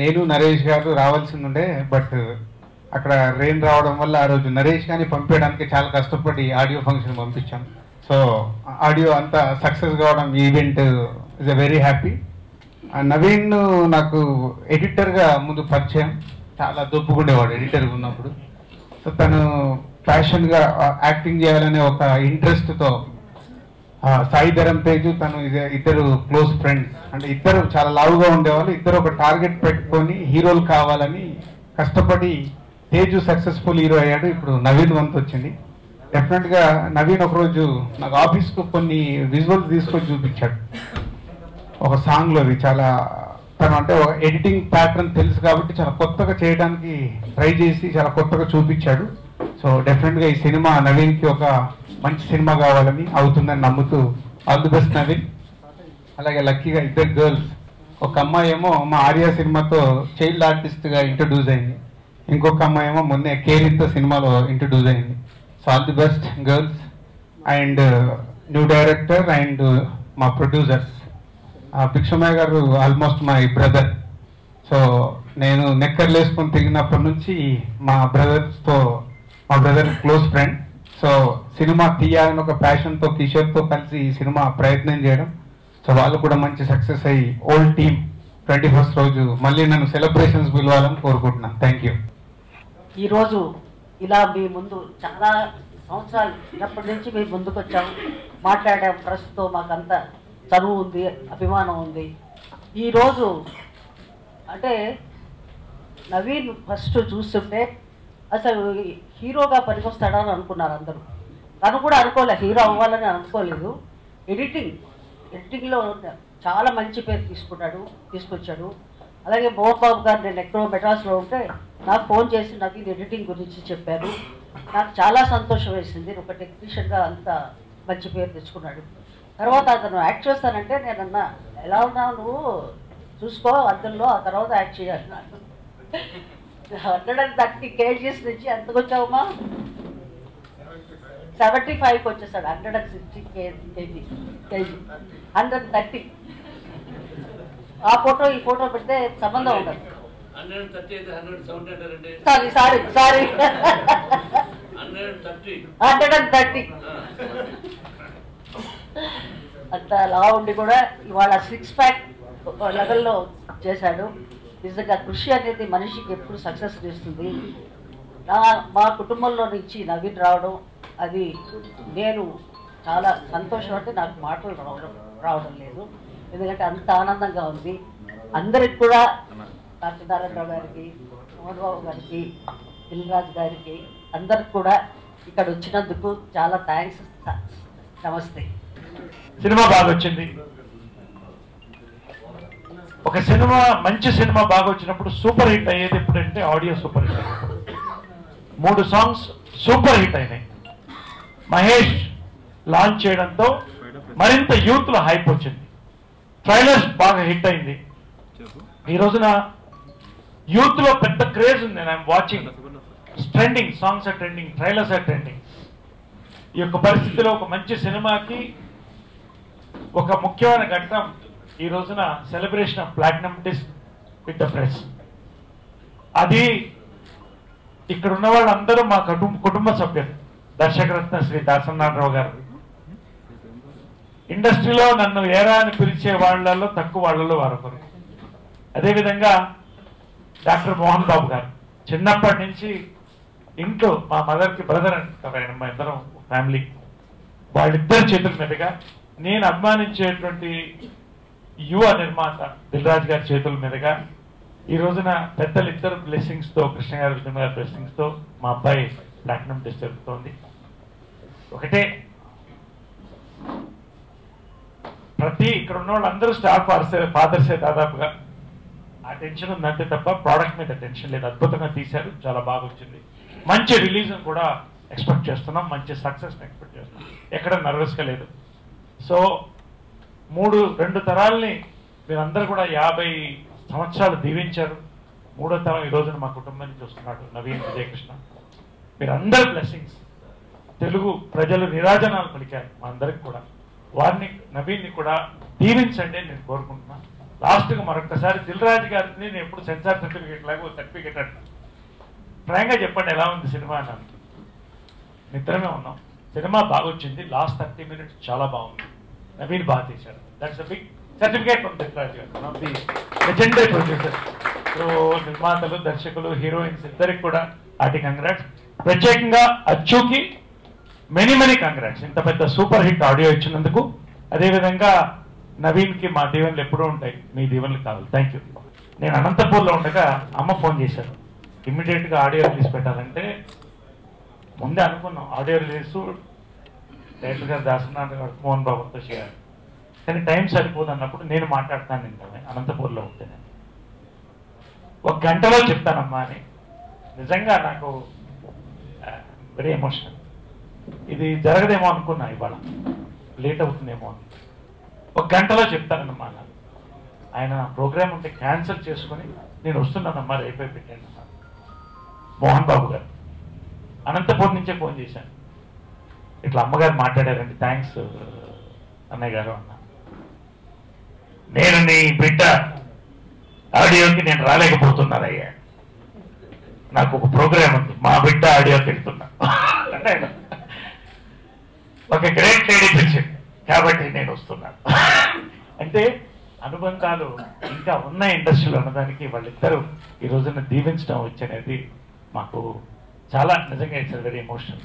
నేను నరేష్ గారు రావాల్సింది ఉండే బట్ అక్కడ రెయిన్ రావడం వల్ల ఆ రోజు నరేష్ గారిని పంపించడానికి చాలా కష్టపడి ఆడియో ఫంక్షన్ పంపించాం. సో ఆడియో అంతా సక్సెస్ కావడం event is a very happy Naveen నాకు ఎడిటర్గా ముందు పరిచయం. చాలా దొప్పుకుండేవాడు ఎడిటర్ ఉన్నప్పుడు. సో తను ప్యాషన్గా యాక్టింగ్ చేయాలనే ఒక ఇంట్రెస్ట్తో సాయి ధరం తేజు తను ఇద్దరు క్లోజ్ ఫ్రెండ్స్. అంటే ఇద్దరు చాలా లావుగా ఉండేవాళ్ళు. ఇద్దరు ఒక టార్గెట్ పెట్టుకొని హీరోలు కావాలని కష్టపడి తేజు సక్సెస్ఫుల్ హీరో అయ్యాడు. ఇప్పుడు నవీన్ వంతు వచ్చింది. డెఫినెట్గా నవీన్ ఒకరోజు నాకు ఆఫీస్కు కొన్ని విజువల్స్ తీసుకొని చూపించాడు. ఒక సాంగ్లో అది చాలా తను అంటే ఒక ఎడిటింగ్ ప్యాటర్న్ తెలుసు కాబట్టి చాలా కొత్తగా చేయడానికి ట్రై చేసి చాలా కొత్తగా చూపించాడు. సో డెఫినెట్గా ఈ సినిమా నవీన్కి ఒక మంచి సినిమా కావాలని అవుతుందని నమ్ముతూ ఆల్ ది బెస్ట్ నవీన్. అలాగే లక్కీగా ఇద్దరు గర్ల్స్. ఒక అమ్మాయి ఏమో మా ఆర్య సినిమాతో చైల్డ్ ఆర్టిస్ట్గా ఇంట్రడ్యూస్ అయింది. ఇంకొక అమ్మాయి ఏమో మొన్నే కేలితో సినిమాలో ఇంట్రడ్యూస్ అయింది. So all the best girls. And new director and మా producers. Bhikshamaiah garu almost my brother. So నేను నెక్కర్లు వేసుకొని తిరిగినప్పటి నుంచి మా బ్రదర్స్తో మా brother close friend. So cinema తీయాలని ఒక ప్యాషన్తో కిషోర్తో కలిసి ఈ సినిమా ప్రయత్నం చేయడం. సో వాళ్ళు కూడా మంచి సక్సెస్ అయ్యి ఓల్డ్ టీమ్ ట్వంటీ ఫస్ట్ రోజు మళ్ళీ నన్ను సెలబ్రేషన్స్ పిలవాలని కోరుకుంటున్నాను. థ్యాంక్ యూ ఈరోజు ఇలా మీ ముందు చాలా సంవత్సరాలు చిన్నప్పటి నుంచి మీ ముందుకు వచ్చాం. మాట్లాడాం. ప్రస్తుతం మాకంత చదువు ఉంది అభిమానం ఉంది. ఈరోజు అంటే నవీన్ ఫస్ట్ చూస్తుంటే అసలు హీరోగా పనికొస్తాడని అనుకున్నారు అందరూ. తను కూడా అనుకోలే హీరో అవ్వాలని అనుకోలేదు. ఎడిటింగ్ ఎడిటింగ్లో చాలా మంచి పేరు తీసుకున్నాడు తీసుకొచ్చాడు. అలాగే మోహన్ బాబు గారు నేను ఎక్కడో మెడ్రాస్లో ఉంటే నాకు ఫోన్ చేసి నాకు ఇది ఎడిటింగ్ గురించి చెప్పారు. నాకు చాలా సంతోషం వేసింది. ఒక టెక్నీషియన్గా అంత మంచి పేరు తెచ్చుకున్నాడు. తర్వాత అతను యాక్ట్ చేస్తానంటే నేను అన్న ఎలా ఉన్నావు నువ్వు? చూసుకో అందులో ఆ తర్వాత యాక్ట్ చేయాలి. హండ్రెడ్ అండ్ థర్టీ కేజీస్ నుంచి ఎంతకు వచ్చావమ్మా? సెవెంటీ ఫైవ్కి వచ్చేసాడు hundred and sixty kg kg kg hundred thirty. ఆ ఫోటో ఈ ఫోటో పెడితే సంబంధం ఉండదు. Sorry sorry sorry. Hundred and thirty. అంత లా ఉండి కూడా ఇవాళ సిక్స్ ప్యాక్ లెవెల్లో చేశాడు. నిజంగా కృషి అనేది మనిషికి ఎప్పుడు సక్సెస్ ఇస్తుంది నా మా కుటుంబంలో నుంచి నవీన్ రావడం అది నేను చాలా సంతోషం అంటే నాకు మాటలు రావడం రావడం లేదు. ఎందుకంటే అంత ఆనందంగా ఉంది. అందరికి కూడా సత్యనారాయణరావు గారికి మోహన్ బాబు గారికి దిల్రాజ్ గారికి అందరికి కూడా ఇక్కడ వచ్చినందుకు చాలా థ్యాంక్స్ నమస్తే. సినిమా బాగా వచ్చింది. ఒక సినిమా మంచి సినిమా బాగా వచ్చినప్పుడు సూపర్ హిట్ అయ్యేది ఎప్పుడంటే ఆడియో సూపర్ హిట్ మూడు సాంగ్స్ సూపర్ హిట్ అయినాయి. మహేష్ లాంచ్ చేయడంతో మరింత యూత్లో హైప్ వచ్చింది. ట్రైలర్స్ బాగా హిట్ అయింది. ఈ రోజున యూత్లో పెద్ద క్రేజ్ ఉంది. I'm watching trending songs or trending trailers or trending ఈ యొక్క పరిస్థితిలో ఒక మంచి సినిమాకి ఒక ముఖ్యమైన ఘట్టం ఈ రోజున celebration of platinum disc with the press అది ఇక్కడ ఉన్న వాళ్ళందరూ మా కుటుంబ కుటుంబ సభ్యులు. దర్శకరత్న శ్రీ దాసనాథరావు గారు. ఇండస్ట్రీలో నన్ను ఏరా అని పిలిచే వాళ్ళలో తక్కువ వాళ్ళలో వారొకరు అదేవిధంగా డాక్టర్ మోహన్ బాబు గారు. చిన్నప్పటి నుంచి ఇంట్లో మా మదర్కి బ్రదర్ అంటారు ఆయన మా ఇద్దరం ఫ్యామిలీ. వాళ్ళిద్దరి చేతుల మీదుగా నేను అభిమానించేటువంటి యువ నిర్మాత దిల్రాజ్ గారి చేతుల మీదుగా ఈ రోజున పెద్దలు ఇద్దరు బ్లెస్సింగ్స్తో కృష్ణ గారి విజయ గారి బ్లెస్సింగ్స్తో మా అబ్బాయి ప్లాటినం టెస్ట్ జరుగుతోంది. ఒకటే ప్రతి ఇక్కడ ఉన్న వాళ్ళందరూ స్టాఫ్ ఫాదర్సే ఫాదర్సే దాదాపుగా. ఆ టెన్షన్ ఉందంటే తప్ప ప్రోడక్ట్ మీద టెన్షన్ లేదు. అద్భుతంగా తీశారు. చాలా బాగా వచ్చింది. మంచి రిలీజ్ కూడా ఎక్స్పెక్ట్ చేస్తున్నాం. మంచి సక్సెస్ ఎక్స్పెక్ట్ చేస్తున్నాం. ఎక్కడ నర్వస్గా లేదు. సో మూడు రెండు తరాల్ని మీరందరూ కూడా యాభై సంవత్సరాలు దీవించారు. మూడో తరం ఈ రోజున మా కుటుంబం నుంచి వస్తున్నాడు నవీన్ విజయకృష్ణ. మీరందరూ బ్లెస్సింగ్స్ తెలుగు ప్రజలు నిరాజనాలు పలికారు మా అందరికి కూడా. వారిని నవీన్ని కూడా దీవించండి నేను కోరుకుంటున్నాను లాస్ట్గా మరొకసారి దిల్రాజ్ గారిని నేను ఎప్పుడు సెన్సార్ సర్టిఫికేట్ లాగా సర్టిఫికేట్ అంటాను ఫ్రాంక్గా చెప్పండి ఎలా ఉంది సినిమా అన్నాను. నిద్రమే ఉన్నాం. సినిమా బాగా వచ్చింది లాస్ట్ థర్టీ మినిట్స్ చాలా బాగుంది. నవీన్ బాగా చేశారు that's big certificate from one of the legendary producer so నిర్మాతలు దర్శకులు హీరోయిన్స్ ఇద్దరికి కూడా ఆటి కంగ్రాట్స్ ప్రత్యేకంగా అచ్చుకి మెనీ మెనీ కంగ్రాట్స్ ఇంత పెద్ద సూపర్ హిట్ ఆడియో ఇచ్చినందుకు. అదేవిధంగా నవీన్కి మా దీవెనలు ఎప్పుడూ ఉంటాయి. మీ దీవెనలు కావాలి. థ్యాంక్ యూ నేను అనంతపూర్లో ఉండగా అమ్మ ఫోన్ చేశారు. ఇమ్మీడియట్గా ఆడియో రిలీజ్ పెట్టాలంటే ముందే అనుకున్నాం. ఆడియో రిలీజ్ డైరెక్టర్ గారు దాసనాథ్ గారు మోహన్ బాబుతో చేయాలి. కానీ టైం సరిపోదు అన్నప్పుడు నేను మాట్లాడతాను నిన్న అనంతపూర్లో ఉంటే నేను ఒక గంటలో చెప్తానమ్మా అని. నిజంగా నాకు వెరీ ఎమోషనల్ ఇది జరగదేమో అనుకున్నా ఇవాళ. లేట్ అవుతుందేమో అని. ఒక గంటలో చెప్తానమ్మా నాకు ఆయన ప్రోగ్రామ్ ఉంటే క్యాన్సిల్ చేసుకుని నేను వస్తున్నానమ్మా రేపే పెట్టాను మోహన్ బాబు గారు. అనంతపూర్ నుంచే ఫోన్ చేశాను. ఇట్లా అమ్మగారు మాట్లాడారండి థ్యాంక్స్ అన్నయ్య గారు అన్న. నేను నీ బిడ్డ ఆడియోకి నేను రాలేకపోతున్నానయ్యా. నాకు ఒక ప్రోగ్రామ్ ఉంది మా బిడ్డ ఆడియోకి వెళ్తున్నా. అంటే ఒక గ్రేట్ లేడీ పిలిచింది కాబట్టి నేను వస్తున్నాను. అంటే అనుబంధాలు ఇంకా ఉన్న ఇండస్ట్రీలో ఉన్నదానికి వాళ్ళిద్దరూ ఈ రోజున దీవించడం వచ్చి అనేది మాకు చాలా నిజంగా ఇట్స్ వెరీ ఎమోషనల్